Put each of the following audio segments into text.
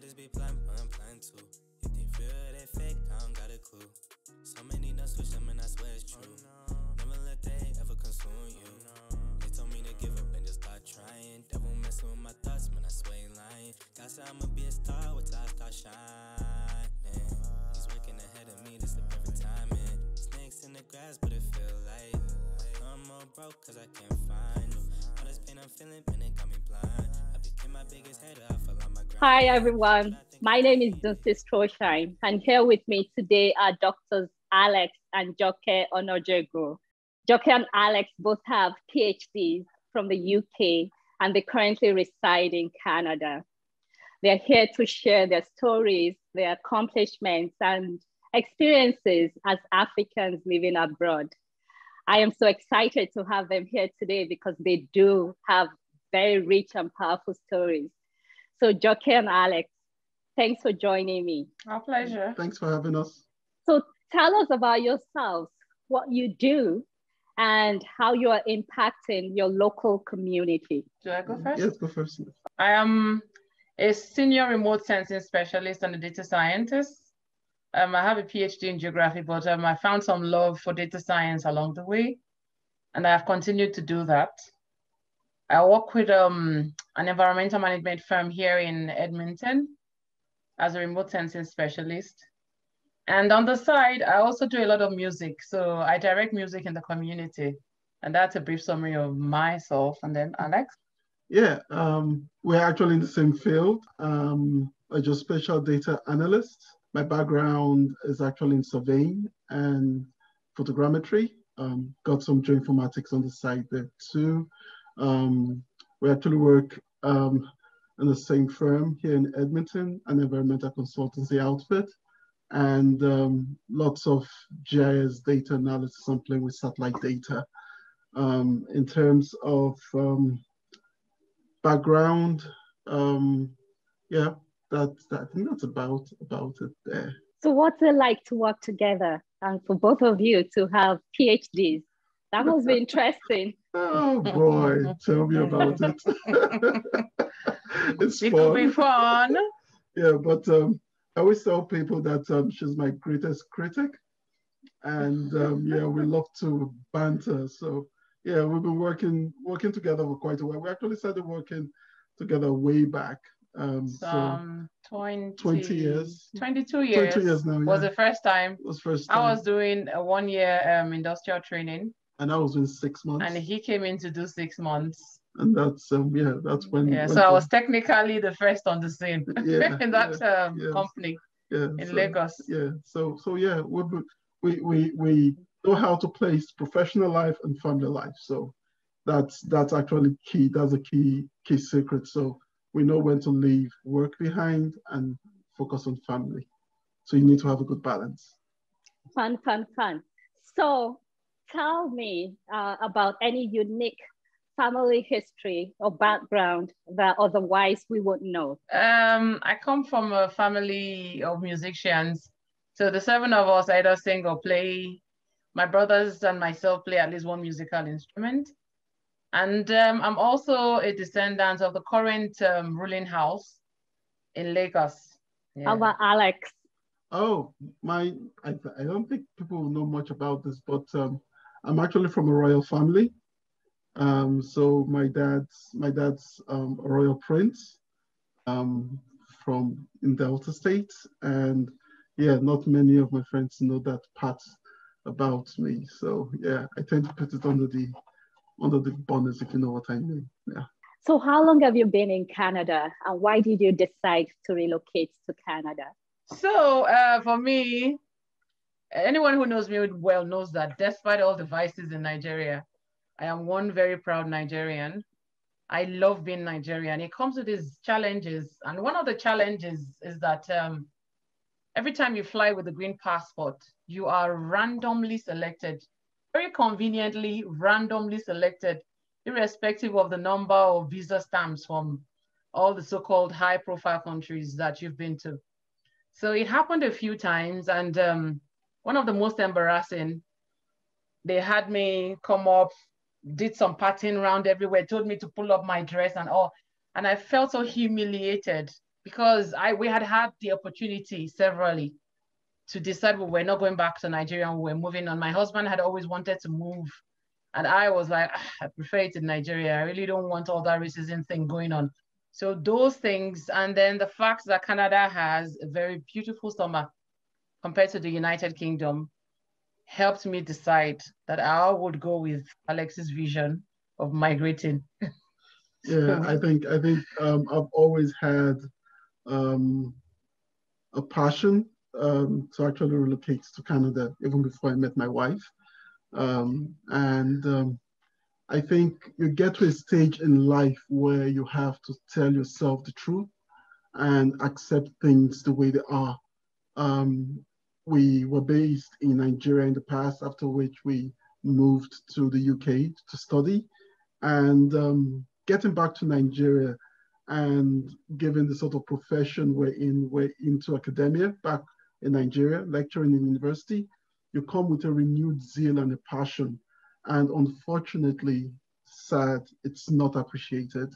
Haters be plan, plan, plan too. If they feel they fake, I don't got a clue. So many nuts switch them and I swear it's true. Never let they ever consume you. They told me to give up and just start trying. Devil messing with my thoughts, man, I swear ain't lying. God said I'ma be a star, wait I start shining. He's working ahead of me, this the perfect timing. Snakes in the grass, but it feel like I'm all broke cause I can't find you. All this pain I'm feeling, man, it got me blind. Hi, everyone. My name is Dunsi Stroshine, and here with me today are doctors Alex and Joke Onojeghuo. Joke and Alex both have PhDs from the UK, and they currently reside in Canada. They're here to share their stories, their accomplishments, and experiences as Africans living abroad. I am so excited to have them here today because they do have very rich and powerful stories. So, Joke and Alex, thanks for joining me. Our pleasure. Thanks for having us. So, tell us about yourselves, what you do, and how you are impacting your local community. Do I go first? Yes, go first. I am a senior remote sensing specialist and a data scientist. Um, I have a PhD in geography, but um, I found some love for data science along the way, and I have continued to do that. I work with um, an environmental management firm here in Edmonton as a remote sensing specialist. And on the side, I also do a lot of music. So I direct music in the community. And that's a brief summary of myself. And then Alex? Yeah, um, we're actually in the same field. Um, I'm just spatial data analyst. My background is actually in surveying and photogrammetry. Um, got some geoinformatics on the side there too. Um, we actually work um, in the same firm here in Edmonton, an environmental consultancy outfit, and um, lots of GIS data analysis and playing with satellite data. Um, in terms of um, background, um, yeah, that, that, I think that's about about it there. So, what's it like to work together and for both of you to have PhDs? That must be interesting. Oh boy, tell me about it. it's It fun. could be fun. Yeah, but um, I always tell people that um, she's my greatest critic, and um, yeah, we love to banter. So yeah, we've been working working together for quite a while. We actually started working together way back. Um, so Um, 20, 20 years. 22 years, 22 years now. was yeah. the first time. It was first I was doing a one year um, industrial training and I was in six months, and he came in to do six months. and that's um, yeah, that's when Yeah, when so I the- was technically the first on the scene Yeah, in that um, yes. company yeah, in so- Lagos. yeah so so yeah we we we we know how to place professional life and family life so that's that's actually key that's a key key secret so we know when to leave work behind and focus on family so you need to have a good balance Fun, fun, fun. So, tell me uh, about any unique family history or background that otherwise we wouldn't know. Um, I come from a family of musicians. So the seven of us either sing or play. My brothers and myself play at least one musical instrument. And um, I'm also a descendant of the current um, ruling house in Lagos. How about Alex? oh my i, I don't think people know much about this but um, i'm actually from a royal family um, so my dad's my dad's um, a royal prince um, from in Delta State, and yeah, not many of my friends know that part about me. So yeah, I tend to put it under the under the bonnet if you know what I mean. Yeah. So, how long have you been in Canada and why did you decide to relocate to Canada? So uh, for me, anyone who knows me well knows that despite all the vices in Nigeria, I am one very proud Nigerian. I love being Nigerian. It comes with these challenges. And one of the challenges is that um, every time you fly with a green passport, you are randomly selected, very conveniently randomly selected, irrespective of the number of visa stamps from all the so-called high profile countries that you've been to. So it happened a few times. And um, one of the most embarrassing, they had me come up, did some patting around everywhere, told me to pull up my dress and all. And I felt so humiliated because I we had had the opportunity severally to decide we were not going back to Nigeria and we were moving on. My husband had always wanted to move. And I was like, ah, I prefer it in Nigeria. I really don't want all that racism thing going on. So those things, and then the fact that Canada has a very beautiful summer compared to the United Kingdom helped me decide that I would go with Alex's vision of migrating. yeah, I think I think um, I've always had um, a passion um, to actually relocate to Canada even before I met my wife. Um, and um, I think you get to a stage in life where you have to tell yourself the truth and accept things the way they are. Um, we were based in Nigeria in the past, after which we moved to the UK to study. And um, getting back to Nigeria and given the sort of profession we're in, we're into academia back in Nigeria, lecturing in university, you come with a renewed zeal and a passion. And unfortunately, sad, it's not appreciated.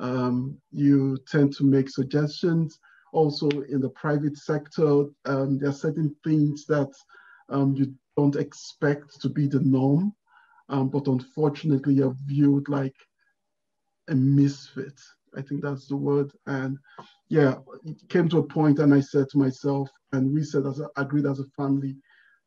Um, you tend to make suggestions. Also, in the private sector, um, there are certain things that um, you don't expect to be the norm, um, but unfortunately, you're viewed like a misfit. I think that's the word. And yeah, it came to a point, and I said to myself, and we said as a, agreed as a family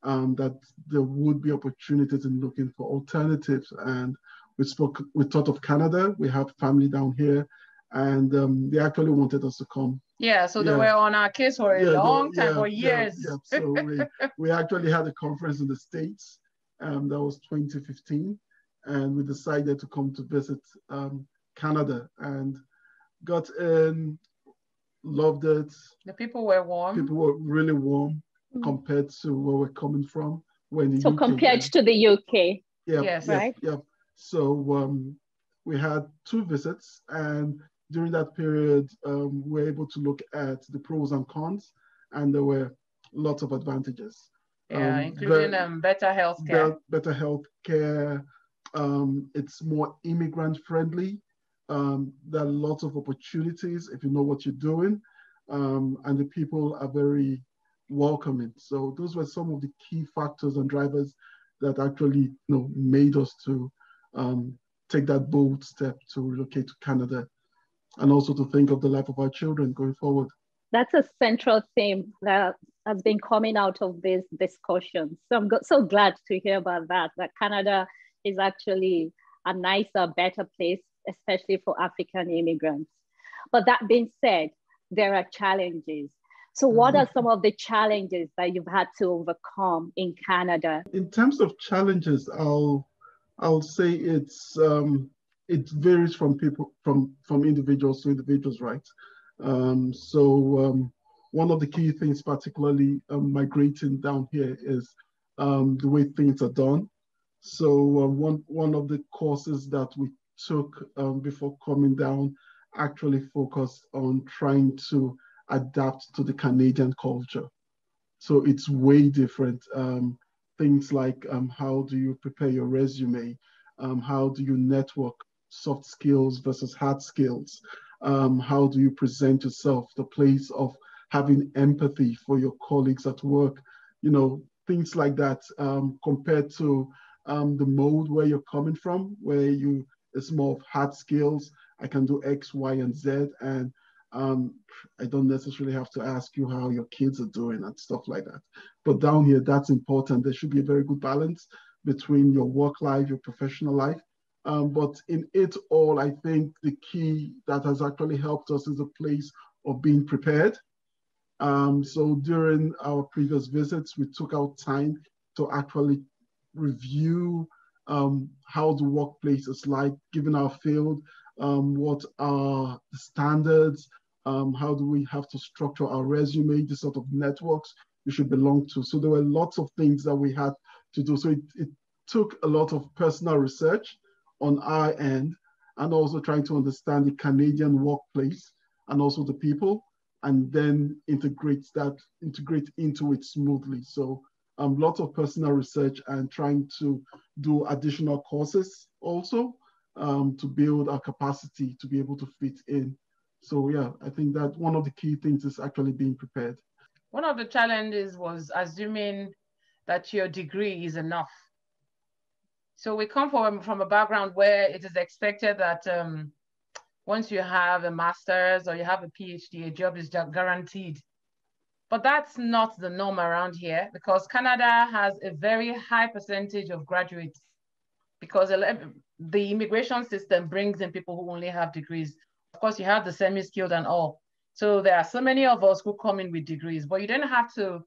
um, that there would be opportunities in looking for alternatives. And we spoke, we thought of Canada. We have family down here, and um, they actually wanted us to come. Yeah, so yeah. they were on our case for a yeah, long time, yeah, for years. Yeah, So we, we actually had a conference in the States. Um, that was 2015, and we decided to come to visit um, Canada and got in, loved it. The people were warm. People were really warm mm. compared to where we're coming from. When so UK compared to the UK. Yeah, yes. right. Yeah. So um, we had two visits, and during that period, um, we were able to look at the pros and cons, and there were lots of advantages. Yeah, um, including um, better health care. better health care. Um, it's more immigrant friendly. Um, there are lots of opportunities if you know what you're doing, um, and the people are very welcoming. So those were some of the key factors and drivers that actually you know made us to um, take that bold step to relocate to Canada, and also to think of the life of our children going forward. That's a central theme that has been coming out of this discussion. So I'm so glad to hear about that. That Canada is actually a nicer, better place especially for African immigrants. But that being said, there are challenges. So, what are some of the challenges that you've had to overcome in Canada? In terms of challenges, I'll I'll say it's um, it varies from people from from individuals to individuals, right? Um, so um, one of the key things, particularly um, migrating down here, is um, the way things are done. So uh, one one of the courses that we took um, before coming down actually focused on trying to adapt to the Canadian culture. So it's way different. Um, things like how do you prepare your resume? Um, how do you network soft skills versus hard skills? Um, how do you present yourself? The place of having empathy for your colleagues at work, you know, things like that um, compared to um, the mode where you're coming from, where you it's more of hard skills. I can do X, Y, and Z, and um, I don't necessarily have to ask you how your kids are doing and stuff like that. But down here, that's important. There should be a very good balance between your work life, your professional life. Um, but in it all, I think the key that has actually helped us is a place of being prepared. Um, so during our previous visits, we took out time to actually review um, how the workplace is like given our field, um, what are the standards, um, how do we have to structure our resume, the sort of networks we should belong to. So there were lots of things that we had to do. So it, it took a lot of personal research on our end and also trying to understand the Canadian workplace and also the people and then integrate that, integrate into it smoothly. So um, lots of personal research and trying to do additional courses also um, to build our capacity to be able to fit in. So yeah, I think that one of the key things is actually being prepared. One of the challenges was assuming that your degree is enough. So we come from, from a background where it is expected that um, once you have a master's or you have a PhD, a job is guaranteed. But that's not the norm around here because Canada has a very high percentage of graduates because the immigration system brings in people who only have degrees. Of course, you have the semi-skilled and all. So there are so many of us who come in with degrees, but you don't have to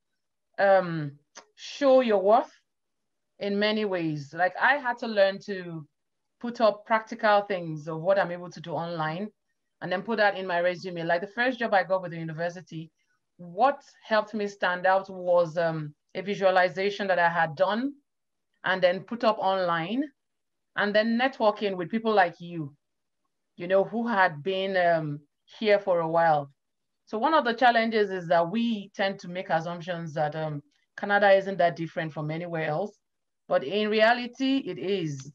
um, show your worth in many ways. Like I had to learn to put up practical things of what I'm able to do online and then put that in my resume. Like the first job I got with the university, what helped me stand out was um, a visualization that I had done and then put up online and then networking with people like you, you know, who had been um, here for a while. So one of the challenges is that we tend to make assumptions that um, Canada isn't that different from anywhere else. But in reality, it is.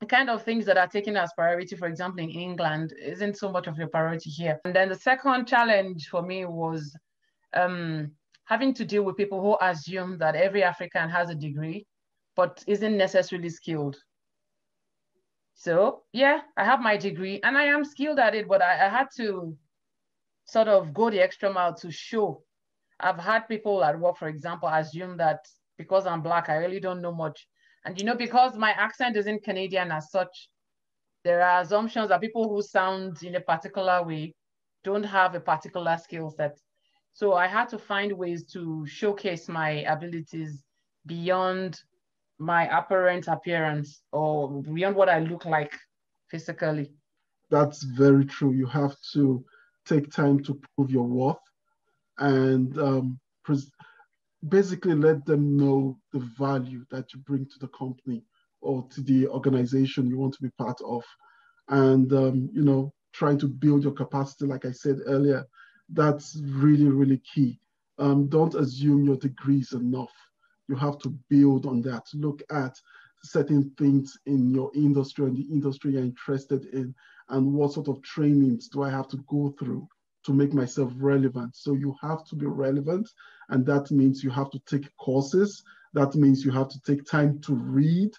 The kind of things that are taken as priority, for example, in England, isn't so much of a priority here. And then the second challenge for me was um, having to deal with people who assume that every African has a degree, but isn't necessarily skilled. So yeah, I have my degree and I am skilled at it, but I, I had to sort of go the extra mile to show. I've had people at work, for example, assume that because I'm black, I really don't know much. And you know, because my accent isn't Canadian as such, there are assumptions that people who sound in a particular way don't have a particular skill set. So I had to find ways to showcase my abilities beyond my apparent appearance or beyond what I look like physically. That's very true. You have to take time to prove your worth and um, basically let them know the value that you bring to the company or to the organization you want to be part of. And, um, you know, trying to build your capacity, like I said earlier, that's really, really key. Um, don't assume your degree is enough. You have to build on that. Look at certain things in your industry and the industry you're interested in, and what sort of trainings do I have to go through to make myself relevant. So you have to be relevant, and that means you have to take courses. That means you have to take time to read,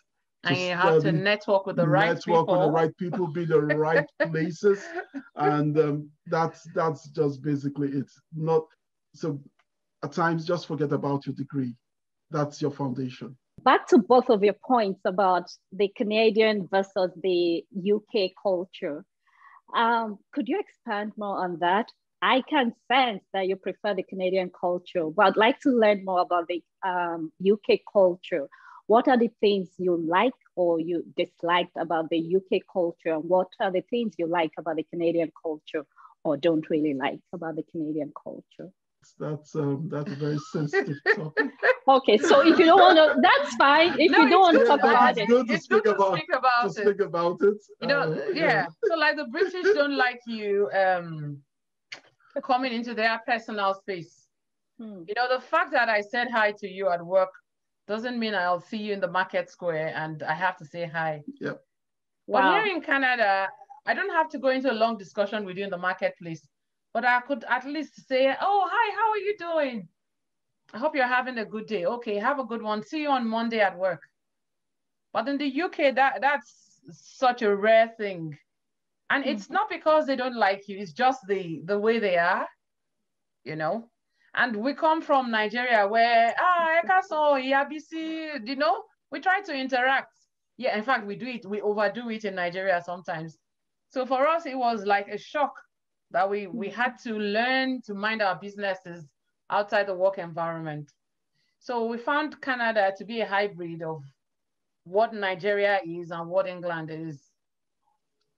and you have to network with the right network people. with the right people, be the right places, and um, that's that's just basically it. Not so. At times, just forget about your degree. That's your foundation. Back to both of your points about the Canadian versus the UK culture. Um, could you expand more on that? I can sense that you prefer the Canadian culture, but I'd like to learn more about the um, UK culture what are the things you like or you disliked about the UK culture? And what are the things you like about the Canadian culture or don't really like about the Canadian culture? That's um, that's a very sensitive topic. okay, so if you don't want to, that's fine. If no, you don't want to talk about it, it's good to, about, speak about, to speak about it. You know, uh, yeah. yeah. So like the British don't like you um, coming into their personal space. Hmm. You know, the fact that I said hi to you at work doesn't mean I'll see you in the market square and I have to say hi. Yep. Wow. But here in Canada, I don't have to go into a long discussion with you in the marketplace, but I could at least say, oh, hi, how are you doing? I hope you're having a good day. Okay, have a good one. See you on Monday at work. But in the UK, that, that's such a rare thing. And mm -hmm. it's not because they don't like you, it's just the, the way they are, you know? And we come from Nigeria where, ah, Ekaso, Yabisi, you know, we try to interact. Yeah, in fact, we do it, we overdo it in Nigeria sometimes. So for us, it was like a shock that we, we had to learn to mind our businesses outside the work environment. So we found Canada to be a hybrid of what Nigeria is and what England is.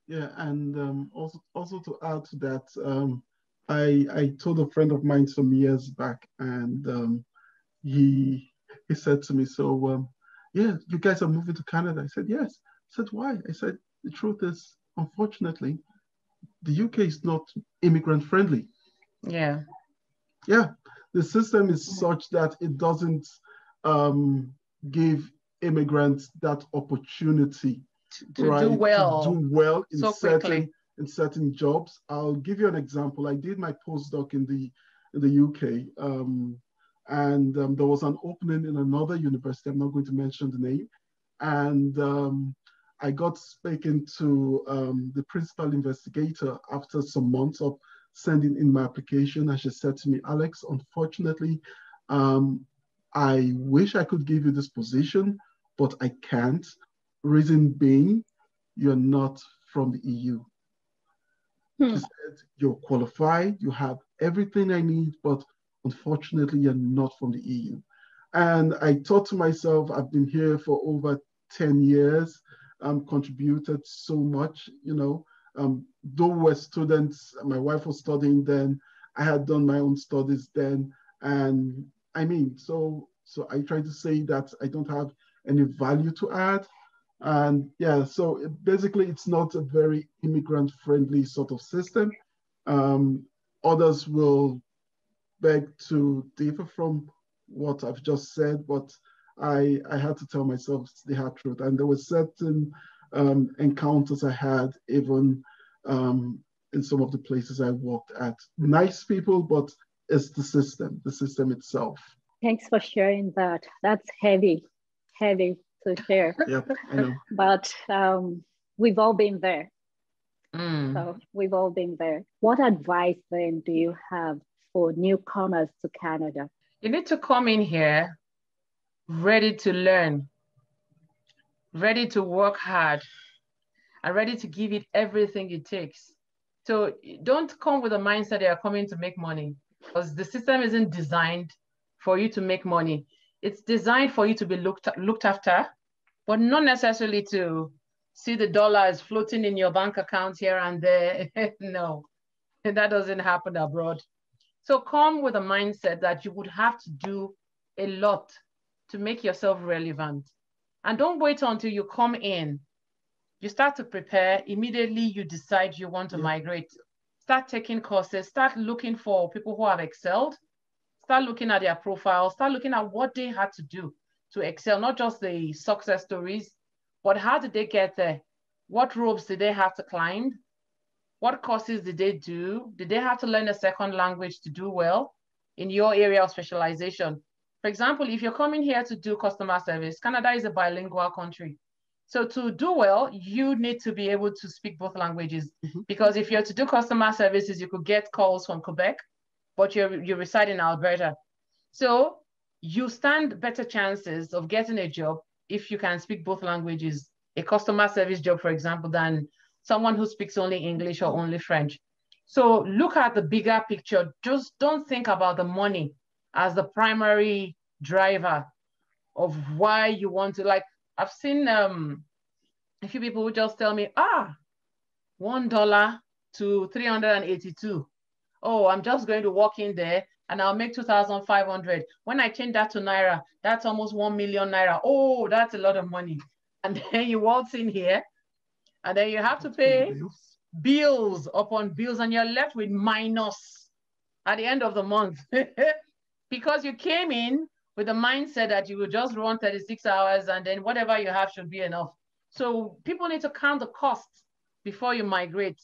Yeah, and um, also also to add to that, um, I, I told a friend of mine some years back, and um, he he said to me, "So, um, yeah, you guys are moving to Canada." I said, "Yes." I said, "Why?" I said, "The truth is, unfortunately, the UK is not immigrant friendly." Yeah. Yeah, the system is such that it doesn't um, give immigrants that opportunity to, to right, do well, to do well in so certain in certain jobs. I'll give you an example. I did my postdoc in the in the UK, um, and um, there was an opening in another university. I'm not going to mention the name, and um, I got speaking to um, the principal investigator after some months of sending in my application, and she said to me, "Alex, unfortunately, um, I wish I could give you this position, but I can't. Reason being, you're not from the EU." Hmm. She said, You're qualified, you have everything I need, but unfortunately, you're not from the EU. And I thought to myself, I've been here for over 10 years, um, contributed so much, you know. Um, though we're students, my wife was studying then, I had done my own studies then. And I mean, so so I try to say that I don't have any value to add. And yeah, so basically it's not a very immigrant friendly sort of system. Um, others will beg to differ from what I've just said, but I, I had to tell myself the hard truth. And there were certain um, encounters I had even um, in some of the places I worked at. Nice people, but it's the system, the system itself. Thanks for sharing that. That's heavy, heavy to share. Yep, I know. But um, we've all been there. Mm. So we've all been there. What advice then do you have for newcomers to Canada? You need to come in here ready to learn, ready to work hard, and ready to give it everything it takes. So don't come with a mindset that you're coming to make money because the system isn't designed for you to make money. It's designed for you to be looked, looked after, but not necessarily to see the dollars floating in your bank account here and there. no, that doesn't happen abroad. So come with a mindset that you would have to do a lot to make yourself relevant. And don't wait until you come in. You start to prepare, immediately you decide you want to yeah. migrate. Start taking courses, start looking for people who have excelled, start looking at their profile, start looking at what they had to do to excel, not just the success stories, but how did they get there? What ropes did they have to climb? What courses did they do? Did they have to learn a second language to do well in your area of specialization? For example, if you're coming here to do customer service, Canada is a bilingual country. So to do well, you need to be able to speak both languages. Mm -hmm. Because if you're to do customer services, you could get calls from Quebec, but you're you reside in Alberta. So you stand better chances of getting a job if you can speak both languages, a customer service job, for example, than someone who speaks only English or only French. So look at the bigger picture. Just don't think about the money as the primary driver of why you want to like I've seen um a few people who just tell me, ah, one dollar to 382 oh, I'm just going to walk in there and I'll make 2,500. When I change that to Naira, that's almost 1 million Naira. Oh, that's a lot of money. And then you waltz in here and then you have to pay bills upon bills and you're left with minus at the end of the month because you came in with the mindset that you will just run 36 hours and then whatever you have should be enough. So people need to count the costs before you migrate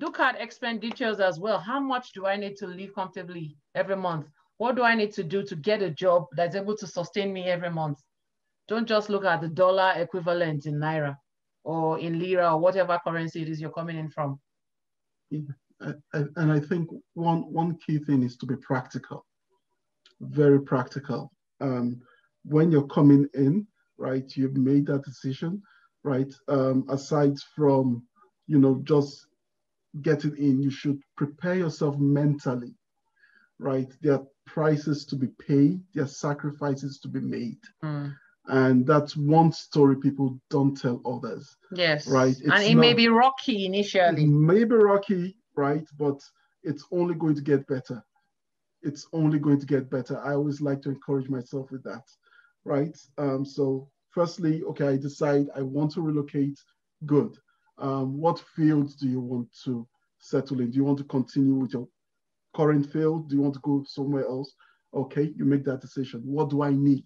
look at expenditures as well. How much do I need to live comfortably every month? What do I need to do to get a job that's able to sustain me every month? Don't just look at the dollar equivalent in Naira or in Lira or whatever currency it is you're coming in from. and I think one, one key thing is to be practical, very practical. Um, when you're coming in, right, you've made that decision, right? Um, aside from, you know, just getting in, you should prepare yourself mentally, right? There are prices to be paid, there are sacrifices to be made. Mm. And that's one story people don't tell others. Yes. Right. It's and it not, may be rocky initially. It may be rocky, right? But it's only going to get better. It's only going to get better. I always like to encourage myself with that. Right. Um, so firstly, okay, I decide I want to relocate. Good um, what fields do you want to settle in? Do you want to continue with your current field? Do you want to go somewhere else? Okay, you make that decision. What do I need?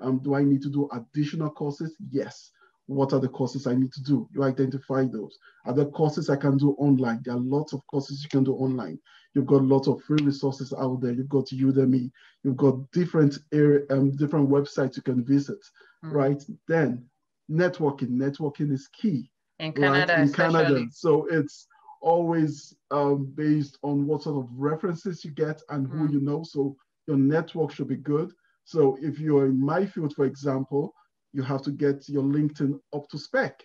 Um, do I need to do additional courses? Yes. What are the courses I need to do? You identify those. Are there courses I can do online? There are lots of courses you can do online. You've got lots of free resources out there. You've got Udemy. You've got different area, um, different websites you can visit, mm. right? Then networking. Networking is key. In Canada, right? in Canada. So it's always um, based on what sort of references you get and who mm. you know. So your network should be good. So if you're in my field, for example, you have to get your LinkedIn up to spec,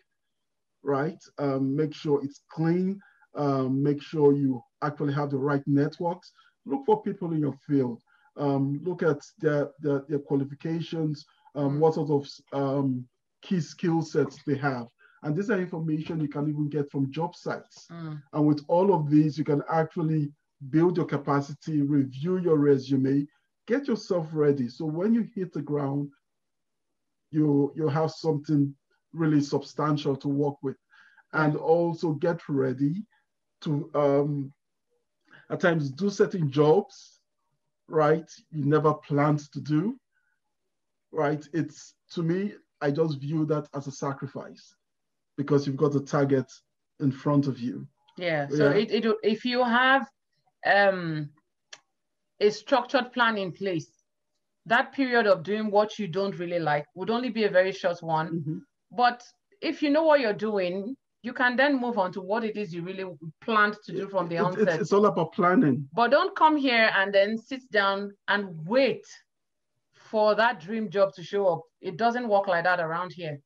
right? Um, make sure it's clean. Um, make sure you actually have the right networks. Look for people in your field. Um, look at their, their, their qualifications, um, mm. what sort of um, key skill sets they have. And this is information you can even get from job sites. Mm. And with all of these, you can actually build your capacity, review your resume, get yourself ready. So when you hit the ground, you you have something really substantial to work with. And also get ready to um, at times do certain jobs right you never planned to do right? It's to me i just view that as a sacrifice because you've got a target in front of you. Yeah so yeah. It, it, if you have um, a structured plan in place that period of doing what you don't really like would only be a very short one. Mm-hmm. But if you know what you're doing, you can then move on to what it is you really planned to do from the onset. It's, it's all about planning. But don't come here and then sit down and wait for that dream job to show up. It doesn't work like that around here.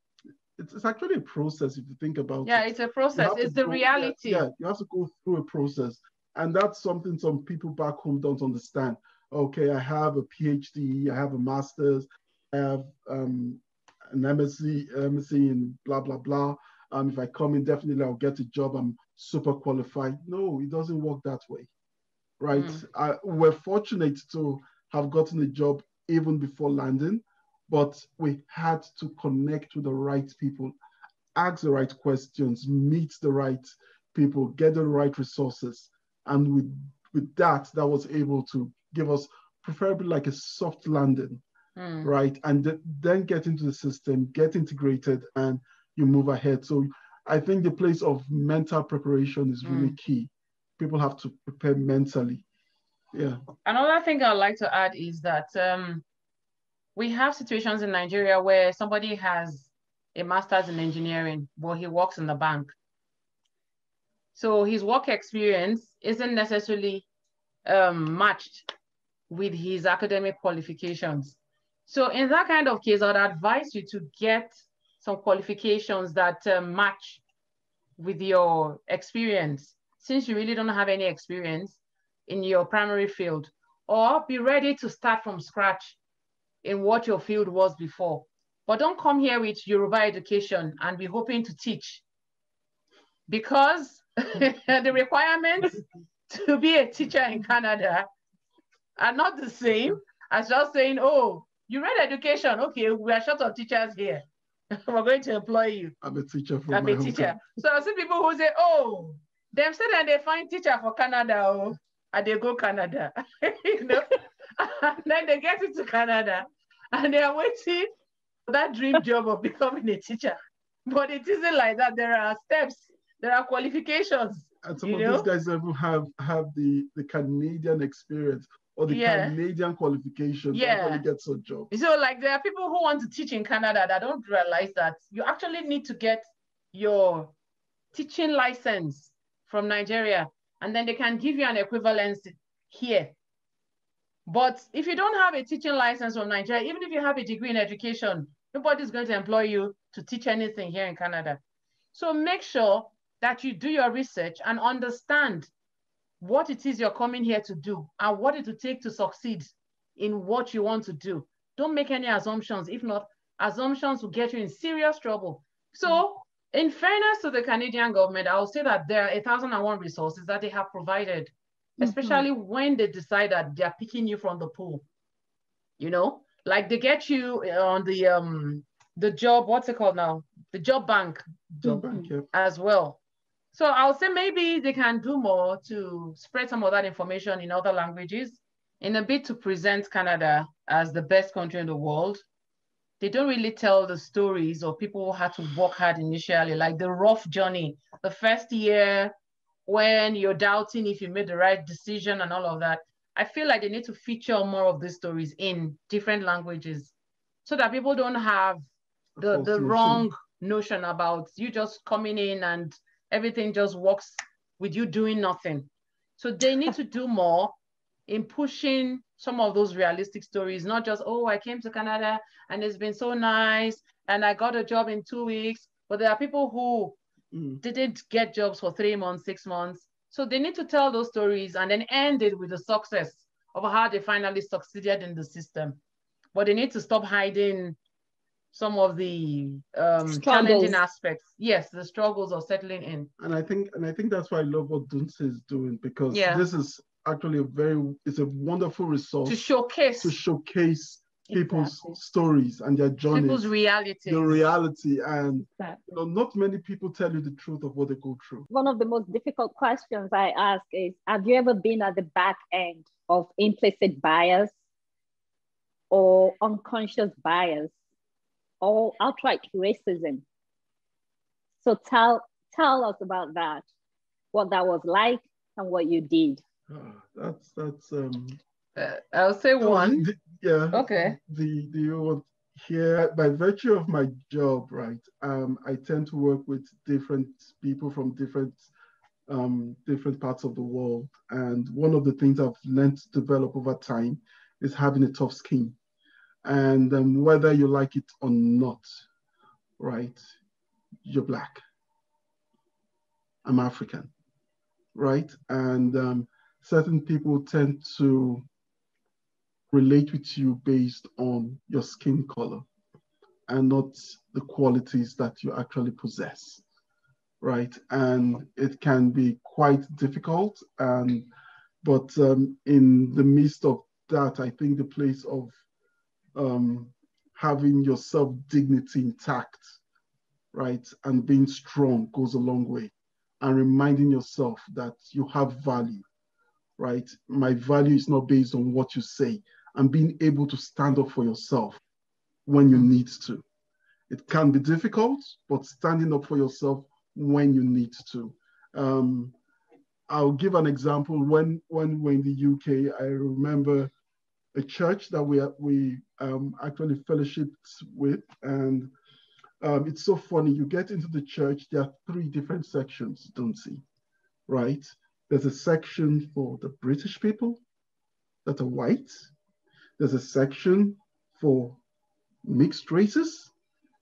It's, actually a process if you think about yeah, it. Yeah, it's a process. It's the go, reality. Yeah, you have to go through a process. And that's something some people back home don't understand okay, I have a PhD, I have a master's, I have um, an MSc, MSc in blah, blah, blah. Um, if I come in, definitely I'll get a job. I'm super qualified. No, it doesn't work that way, right? Mm. I, we're fortunate to have gotten a job even before landing, but we had to connect with the right people, ask the right questions, meet the right people, get the right resources. And with, with that, that was able to give us preferably like a soft landing, mm. right? And th- then get into the system, get integrated, and you move ahead. So I think the place of mental preparation is really mm. key. People have to prepare mentally. Yeah. Another thing I'd like to add is that um, we have situations in Nigeria where somebody has a master's in engineering, but he works in the bank. So his work experience isn't necessarily um, matched with his academic qualifications. So in that kind of case, I'd advise you to get some qualifications that uh, match with your experience, since you really don't have any experience in your primary field, or be ready to start from scratch in what your field was before. But don't come here with Yoruba education and be hoping to teach because the requirements to be a teacher in Canada are not the same as just saying, oh, you read education. Okay, we are short of teachers here. We're going to employ you. I'm a teacher for I'm a teacher. So I see people who say, oh, them say that they find teacher for Canada, oh, and they go Canada. you know? and then they get into Canada and they are waiting for that dream job of becoming a teacher. But it isn't like that. There are steps, there are qualifications. And some of know? these guys even have have the, the Canadian experience or the yeah. Canadian qualification yeah. you get a job. So like there are people who want to teach in Canada that don't realize that you actually need to get your teaching license from Nigeria and then they can give you an equivalence here. But if you don't have a teaching license from Nigeria, even if you have a degree in education, nobody's going to employ you to teach anything here in Canada. So make sure that you do your research and understand what it is you're coming here to do and what it will take to succeed in what you want to do. Don't make any assumptions. If not, assumptions will get you in serious trouble. So, in fairness to the Canadian government, I will say that there are a thousand and one resources that they have provided, mm-hmm. especially when they decide that they're picking you from the pool. You know, like they get you on the um the job, what's it called now? The job bank, job bank yeah. as well. So I'll say maybe they can do more to spread some of that information in other languages in a bid to present Canada as the best country in the world. they don't really tell the stories of people who had to work hard initially, like the rough journey, the first year when you're doubting if you made the right decision and all of that. I feel like they need to feature more of these stories in different languages so that people don't have the, the wrong notion about you just coming in and everything just works with you doing nothing. So they need to do more in pushing some of those realistic stories, not just, oh, I came to Canada and it's been so nice and I got a job in two weeks. But there are people who mm. didn't get jobs for three months, six months. So they need to tell those stories and then end it with the success of how they finally succeeded in the system. But they need to stop hiding some of the um, challenging aspects. Yes, the struggles of settling in. And I think, and I think that's why I love what Dunsi is doing because yeah. this is actually a very, it's a wonderful resource to showcase to showcase people's exactly. stories and their journeys, people's reality, the reality, and exactly. you know, not many people tell you the truth of what they go through. One of the most difficult questions I ask is: Have you ever been at the back end of implicit bias or unconscious bias or outright racism. So tell tell us about that, what that was like and what you did. Uh, that's that's um. Uh, I'll say one. The, yeah. Okay. The the here by virtue of my job, right? Um, I tend to work with different people from different um, different parts of the world, and one of the things I've learned to develop over time is having a tough skin and um, whether you like it or not, right? You're black. I'm African, right? And um, certain people tend to relate with you based on your skin color and not the qualities that you actually possess, right? And it can be quite difficult. And but um, in the midst of that, I think the place of um, having your self dignity intact, right, and being strong goes a long way. And reminding yourself that you have value, right? My value is not based on what you say, and being able to stand up for yourself when you need to. It can be difficult, but standing up for yourself when you need to. Um, I'll give an example. When when we're in the UK, I remember a church that we we um, actually fellowshipped with, and um, it's so funny. You get into the church, there are three different sections, don't see, right? There's a section for the British people that are white. There's a section for mixed races.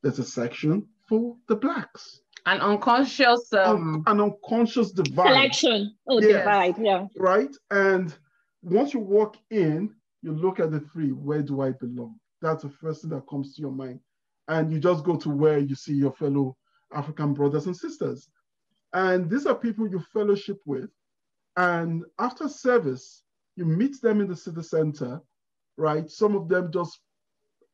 There's a section for the blacks. An unconscious um, an, an unconscious divide. Selection. Oh, yes. divide, yeah. Right. And once you walk in, you look at the three, where do I belong? That's the first thing that comes to your mind. And you just go to where you see your fellow African brothers and sisters. And these are people you fellowship with. And after service, you meet them in the city center, right? Some of them just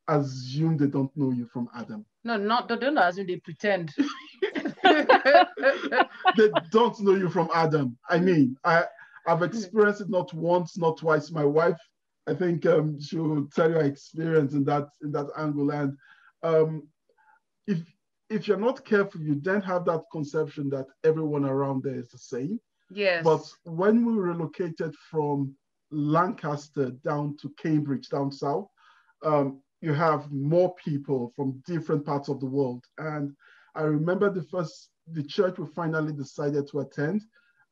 assume they don't know you from Adam. No, not they don't assume, they pretend. they don't know you from Adam. I mean, I, I've experienced it not once, not twice. My wife I think um, she'll tell you her experience in that in that angle. And um, if if you're not careful, you then have that conception that everyone around there is the same. Yes. But when we relocated from Lancaster down to Cambridge, down south, um, you have more people from different parts of the world. And I remember the first the church we finally decided to attend.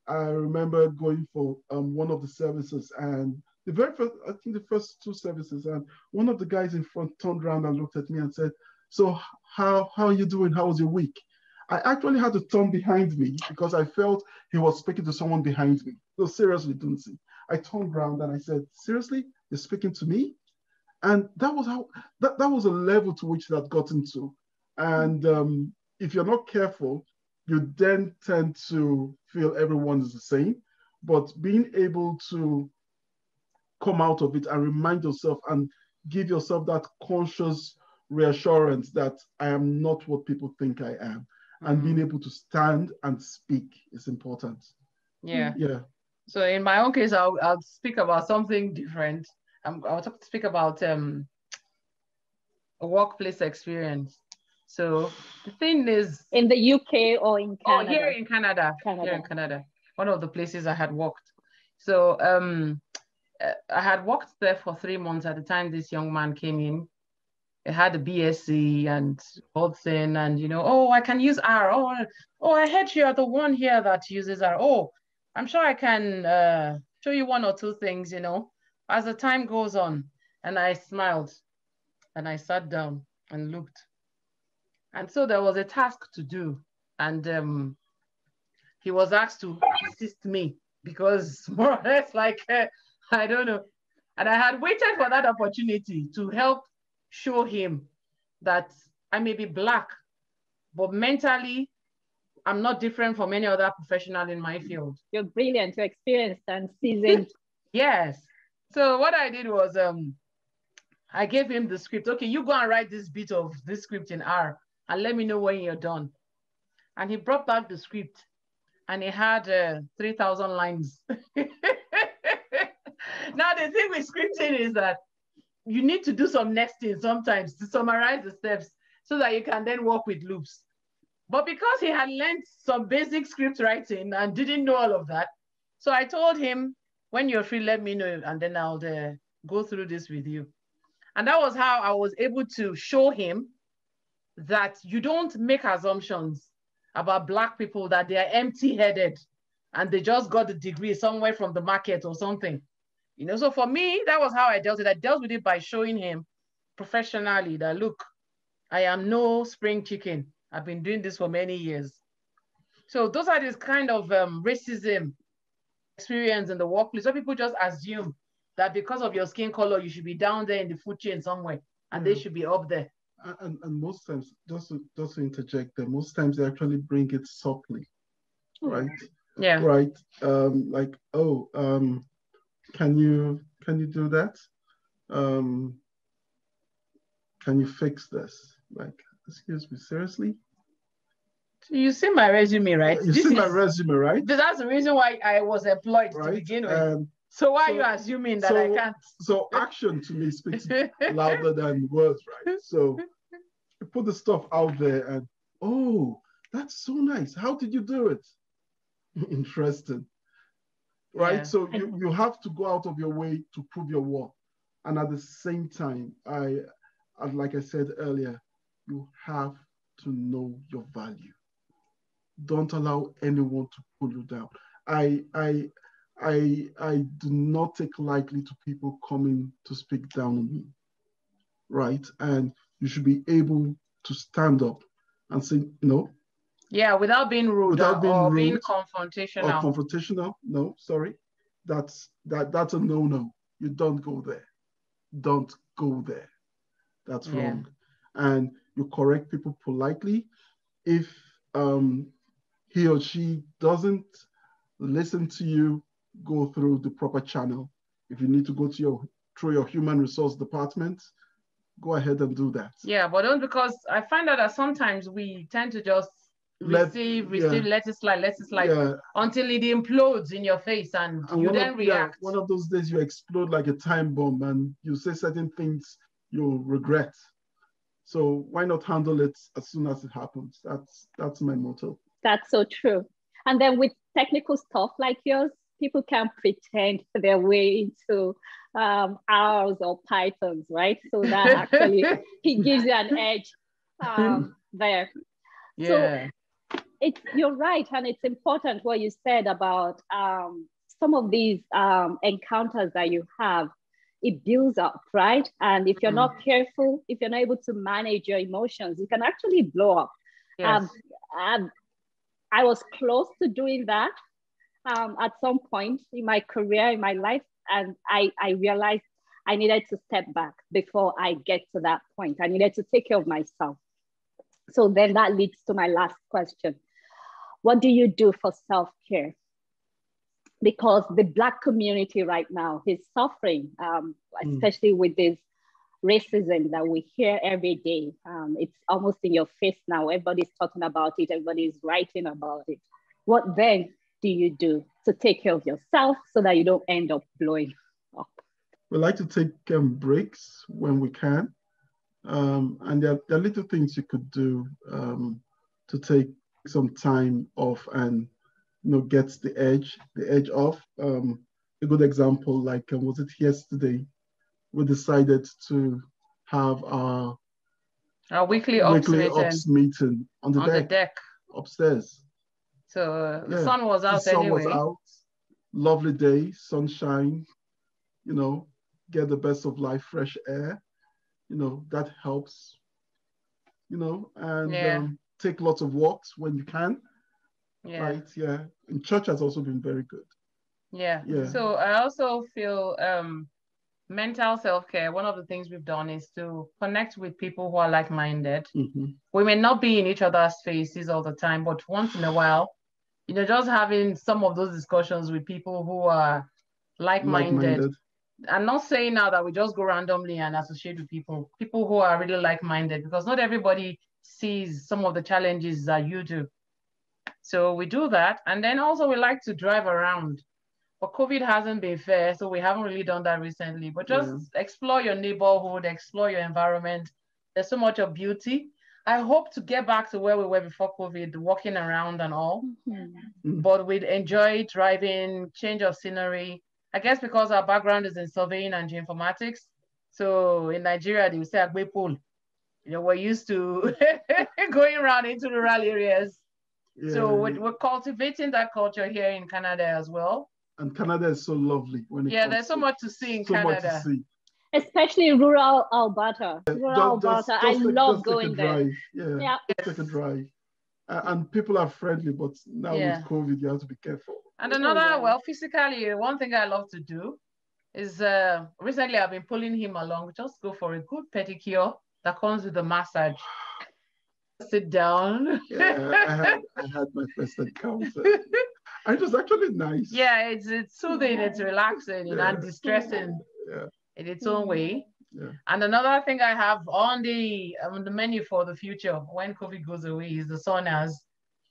I remember going for um, one of the services and the very first, I think the first two services, and one of the guys in front turned around and looked at me and said, "So how how are you doing? How was your week?" I actually had to turn behind me because I felt he was speaking to someone behind me. So seriously, Dunsi. I turned around and I said, "Seriously, you're speaking to me?" And that was how that, that was a level to which that got into. And um, if you're not careful, you then tend to feel everyone is the same. But being able to come out of it and remind yourself and give yourself that conscious reassurance that I am not what people think I am. Mm-hmm. And being mm-hmm. able to stand and speak is important. Yeah. Yeah. So in my own case, I'll, I'll speak about something different. I'm, I'll talk, to speak about um, a workplace experience. So the thing is, in the UK or in Canada? Oh, here in Canada, Canada. Here in Canada, one of the places I had worked. So um, I had worked there for three months at the time this young man came in. I had a BSc and thing, and you know, oh, I can use R. Oh, oh, I heard you are the one here that uses R. Oh, I'm sure I can uh, show you one or two things, you know, as the time goes on. And I smiled and I sat down and looked. And so there was a task to do. And um, he was asked to assist me because more or less like, uh, I don't know. And I had waited for that opportunity to help show him that I may be black, but mentally, I'm not different from any other professional in my field. You're brilliant, you're experienced and seasoned. yes. So what I did was um, I gave him the script. Okay, you go and write this bit of this script in R and let me know when you're done. And he brought back the script and he had uh, 3,000 lines. now, the thing with scripting is that you need to do some nesting sometimes to summarize the steps so that you can then work with loops. But because he had learned some basic script writing and didn't know all of that, so I told him, when you're free, let me know, and then I'll uh, go through this with you. And that was how I was able to show him that you don't make assumptions about Black people that they are empty headed and they just got the degree somewhere from the market or something. You know, so for me, that was how I dealt with it. I dealt with it by showing him professionally that look, I am no spring chicken. I've been doing this for many years. So those are this kind of um, racism experience in the workplace. So people just assume that because of your skin color, you should be down there in the food chain somewhere and they should be up there. And, and most times, just to, just to interject there, most times they actually bring it softly, right? Yeah. Right. Um, like, oh, um, can you can you do that? Um, can you fix this? Like, excuse me, seriously? You see my resume, right? You this see is, my resume, right? That's the reason why I was employed right? to begin with. Um, so why so, are you assuming that so, I can't? So action to me speaks louder than words, right? So you put the stuff out there and oh, that's so nice. How did you do it? Interesting. Right. Yeah. So you, you have to go out of your way to prove your worth. And at the same time, I like I said earlier, you have to know your value. Don't allow anyone to pull you down. I I I I do not take lightly to people coming to speak down on me. Right. And you should be able to stand up and say, no. Yeah, without being rude without or, being, or rude being confrontational. Or confrontational. No, sorry. That's that that's a no-no. You don't go there. Don't go there. That's yeah. wrong. And you correct people politely. If um, he or she doesn't listen to you, go through the proper channel. If you need to go to your through your human resource department, go ahead and do that. Yeah, but don't because I find out that sometimes we tend to just let, receive, receive, yeah. let it slide, let it slide yeah. until it implodes in your face and, and you then of, react. Yeah, one of those days you explode like a time bomb and you say certain things you'll regret. So why not handle it as soon as it happens? That's that's my motto. That's so true. And then with technical stuff like yours, people can pretend their way into um, R's or Pythons, right? So that actually it gives you an edge um, there. Yeah. So it's you're right, and it's important what you said about um, some of these um, encounters that you have. It builds up, right? And if you're mm. not careful, if you're not able to manage your emotions, you can actually blow up. Yes. Um, I was close to doing that um, at some point in my career, in my life, and I, I realized I needed to step back before I get to that point. I needed to take care of myself. So then that leads to my last question. What do you do for self-care? Because the Black community right now is suffering, um, mm. especially with this racism that we hear every day. Um, it's almost in your face now. Everybody's talking about it, everybody's writing about it. What then do you do to take care of yourself so that you don't end up blowing up? We like to take um, breaks when we can. Um, and there, there, are little things you could do um, to take some time off and you know get the edge, the edge off. Um, a good example, like uh, was it yesterday, we decided to have our our weekly ops, weekly meeting, ops meeting on the on deck, the deck upstairs. So uh, the sun was out the sun anyway. was out. Lovely day, sunshine. You know, get the best of life, fresh air. You know that helps. You know, and yeah. um, take lots of walks when you can. Yeah. Right. Yeah. And church has also been very good. Yeah. Yeah. So I also feel um mental self-care one of the things we've done is to connect with people who are like-minded mm-hmm. we may not be in each other's faces all the time but once in a while you know just having some of those discussions with people who are like-minded, like-minded. i'm not saying now that we just go randomly and associate with people people who are really like-minded because not everybody sees some of the challenges that you do so we do that and then also we like to drive around but COVID hasn't been fair, so we haven't really done that recently. But just yeah. explore your neighborhood, explore your environment. There's so much of beauty. I hope to get back to where we were before COVID, walking around and all. Mm-hmm. But we'd enjoy driving, change of scenery. I guess because our background is in surveying and geoinformatics. So in Nigeria, they would say Agbepol. You know, we're used to going around into rural areas. Yeah. So we're, we're cultivating that culture here in Canada as well and Canada is so lovely. When it yeah, there's so much to see in so Canada. Especially rural Alberta. Rural just, Alberta. Just, I love going there. Yeah, yeah. take a drive. Uh, and people are friendly, but now yeah. with COVID, you have to be careful. And another, well, physically, one thing I love to do is uh, recently I've been pulling him along. Just go for a good pedicure that comes with the massage. Sit down. yeah, I had, I had my first encounter. and it was actually nice. Yeah, it's it's soothing, it's relaxing, yeah. and distressing yeah. in its own way. Yeah. And another thing I have on the on the menu for the future when COVID goes away is the saunas.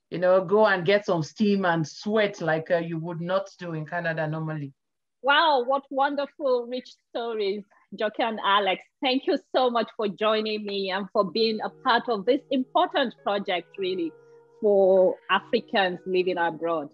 You know, go and get some steam and sweat like uh, you would not do in Canada normally. Wow, what wonderful, rich stories, Joke and Alex. Thank you so much for joining me and for being a part of this important project, really, for Africans living abroad.